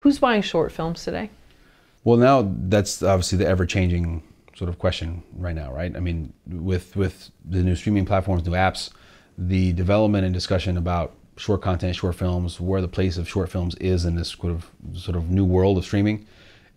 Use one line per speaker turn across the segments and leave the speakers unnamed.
Who's buying short films today?
Well, now that's obviously the ever-changing sort of question right now, right? I mean, with with the new streaming platforms, new apps, the development and discussion about short content, short films, where the place of short films is in this sort of sort of new world of streaming,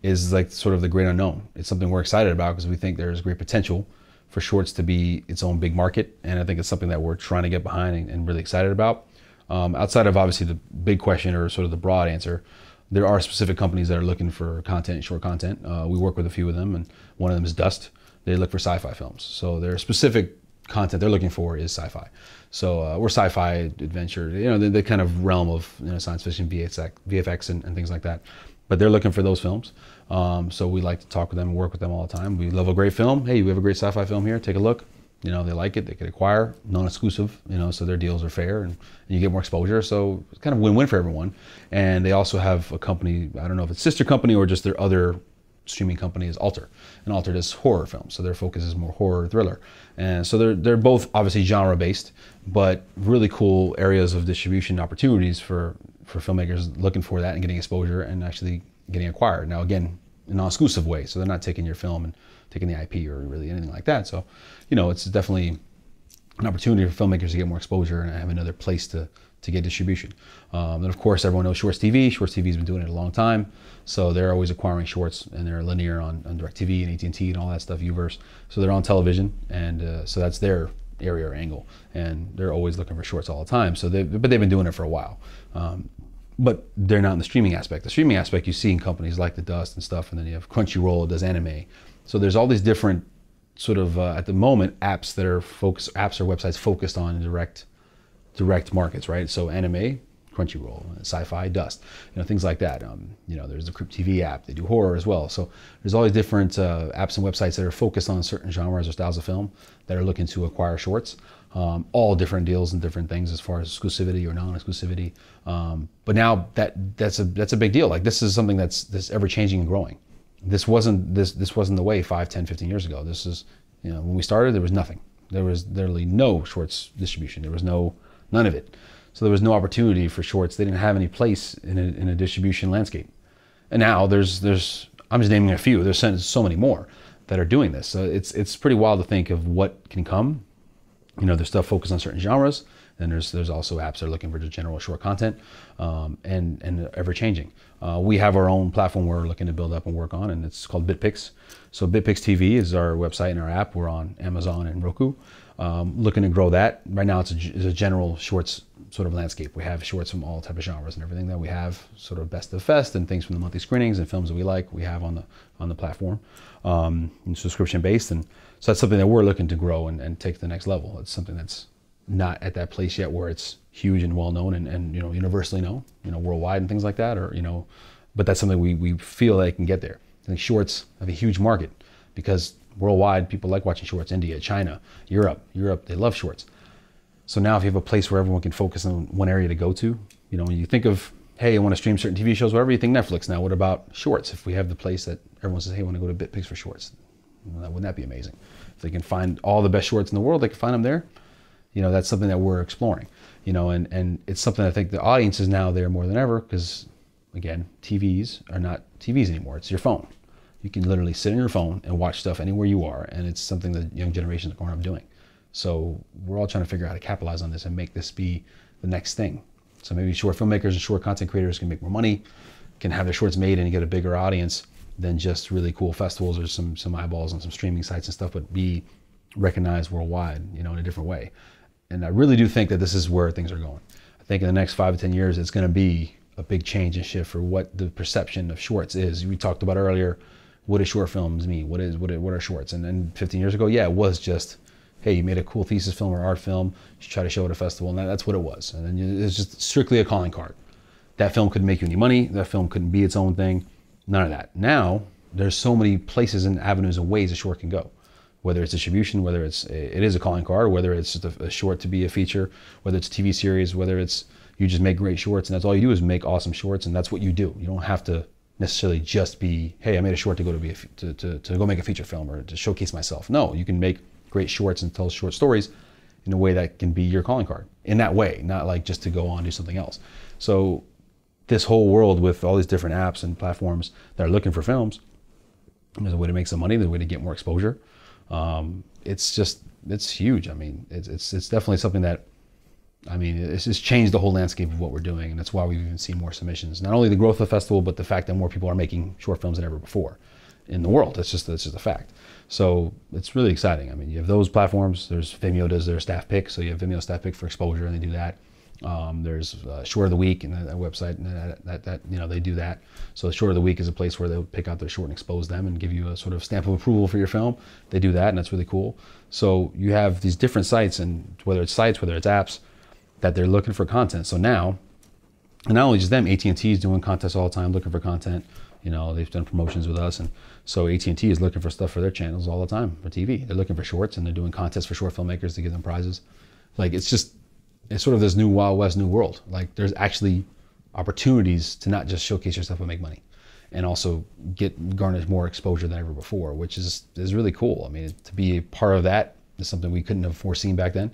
is like sort of the great unknown. It's something we're excited about because we think there's great potential for shorts to be its own big market, and I think it's something that we're trying to get behind and, and really excited about. Um, outside of obviously the big question or sort of the broad answer, there are specific companies that are looking for content, short content. Uh, we work with a few of them, and one of them is Dust. They look for sci-fi films, so their specific content they're looking for is sci-fi. So uh, we're sci-fi adventure, you know, the, the, kind of realm of you know, science fiction, VFX, VFX and, and, things like that. But they're looking for those films. Um, so we like to talk with them and work with them all the time. We love a great film. Hey, we have a great sci-fi film here. Take a look. You know, they like it. They can acquire non-exclusive. You know, so their deals are fair and, and you get more exposure. So it's kind of win-win for everyone. And they also have a company. I don't know if it's sister company or just their other streaming company is Alter, and Alter does horror films, so their focus is more horror thriller, and so they're they're both obviously genre based, but really cool areas of distribution opportunities for for filmmakers looking for that and getting exposure and actually getting acquired. Now again, in non-exclusive way, so they're not taking your film and taking the IP or really anything like that. So, you know, it's definitely an opportunity for filmmakers to get more exposure and have another place to to get distribution. Um, and of course, everyone knows Shorts TV. Shorts TV has been doing it a long time, so they're always acquiring shorts, and they're linear on, on DirecTV and AT&T and all that stuff, Uverse. So they're on television, and uh, so that's their area or angle, and they're always looking for shorts all the time. So they, but they've been doing it for a while. Um, but they're not in the streaming aspect. The streaming aspect you see in companies like The Dust and stuff, and then you have Crunchyroll does anime. So there's all these different sort of uh, at the moment apps that are focused apps or websites focused on direct direct markets, right? So anime, Crunchyroll, sci-fi, Dust, you know, things like that. Um, you know, there's the Crypt TV app. They do horror as well. So there's all these different uh, apps and websites that are focused on certain genres or styles of film that are looking to acquire shorts. Um, all different deals and different things as far as exclusivity or non-exclusivity. Um, but now that that's a that's a big deal. Like this is something that's that's ever changing and growing. This wasn't this this wasn't the way 5, 10, 15 years ago. This is you know when we started there was nothing. There was literally no shorts distribution. There was no none of it. So there was no opportunity for shorts. They didn't have any place in a, in a distribution landscape. And now there's there's I'm just naming a few. There's so many more that are doing this. So it's it's pretty wild to think of what can come. You know, there's stuff focused on certain genres. And there's there's also apps that are looking for just general short content, um, and and ever changing. Uh, we have our own platform we're looking to build up and work on, and it's called BitPix. So BitPix TV is our website and our app. We're on Amazon and Roku. Um, looking to grow that. Right now, it's a, it's a, general shorts sort of landscape. We have shorts from all type of genres and everything that we have, sort of best of fest and things from the monthly screenings and films that we like. We have on the on the platform, um, and subscription based, and so that's something that we're looking to grow and, and take to the next level. It's something that's not at that place yet where it's huge and well known and, and you know universally known, you know worldwide and things like that, or you know, but that's something we we feel that it can get there. I think shorts have a huge market because worldwide, people like watching shorts. India, China, Europe, Europe, they love shorts. So now, if you have a place where everyone can focus on one area to go to, you know, when you think of, hey, I want to stream certain TV shows, whatever, you think Netflix. Now, what about shorts? If we have the place that everyone says, hey, I want to go to BitPix for shorts, wouldn't that be amazing? If they can find all the best shorts in the world, they can find them there. You know, that's something that we're exploring. You know, and and it's something I think the audience is now there more than ever because, again, TVs are not TVs anymore. It's your phone you can literally sit on your phone and watch stuff anywhere you are, and it's something that young generations are growing up doing. So we're all trying to figure out how to capitalize on this and make this be the next thing. So maybe short filmmakers and short content creators can make more money, can have their shorts made and get a bigger audience than just really cool festivals or some some eyeballs on some streaming sites and stuff, but be recognized worldwide, you know, in a different way. And I really do think that this is where things are going. I think in the next five to ten years, it's going to be a big change and shift for what the perception of shorts is. We talked about earlier what do short films mean? What is what are, what are shorts? And then 15 years ago, yeah, it was just hey, you made a cool thesis film or art film, you try to show it at a festival, and that's what it was. And then it's just strictly a calling card. That film couldn't make you any money. That film couldn't be its own thing. None of that. Now there's so many places and avenues and ways a short can go. Whether it's distribution, whether it's it is a calling card, whether it's just a, a short to be a feature, whether it's TV series, whether it's you just make great shorts, and that's all you do is make awesome shorts, and that's what you do. You don't have to necessarily just be, hey, I made a short to go to be a, to, to, to go make a feature film or to showcase myself. No, you can make great shorts and tell short stories in a way that can be your calling card in that way, not like just to go on do something else. So this whole world with all these different apps and platforms that are looking for films. There's a way to make some money. There's a way to get more exposure. Um, it's just it's huge. I mean, it's it's it's definitely something that I mean, it's just changed the whole landscape of what we're doing, and that's why we've even seen more submissions. Not only the growth of the festival, but the fact that more people are making short films than ever before in the world. That's just that's just a fact. So it's really exciting. I mean, you have those platforms. There's Vimeo does their staff pick, so you have Vimeo staff pick for exposure, and they do that. Um, there's uh, Short of the Week and that, that website, and that, that, that, you know they do that. So Short of the Week is a place where they'll pick out their short and expose them and give you a sort of stamp of approval for your film. They do that, and that's really cool. So you have these different sites, and whether it's sites, whether it's apps, that they're looking for content. So now, and not only just them, AT&T is doing contests all the time, looking for content. You know, they've done promotions with us, and so AT&T is looking for stuff for their channels all the time for TV. They're looking for shorts, and they're doing contests for short filmmakers to give them prizes. Like it's just, it's sort of this new Wild West, new world. Like there's actually opportunities to not just showcase yourself and make money, and also get garnish more exposure than ever before, which is is really cool. I mean, to be a part of that is something we couldn't have foreseen back then,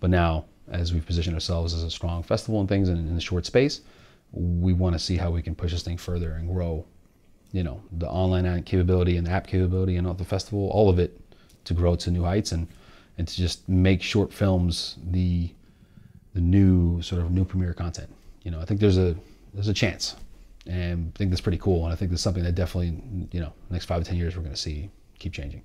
but now as we've positioned ourselves as a strong festival and things in, in the short space, we want to see how we can push this thing further and grow, you know, the online capability and the app capability and all the festival, all of it to grow to new heights and, and to just make short films the, the new sort of new premiere content. You know, I think there's a, there's a chance and I think that's pretty cool. And I think that's something that definitely, you know, next five to 10 years, we're going to see keep changing.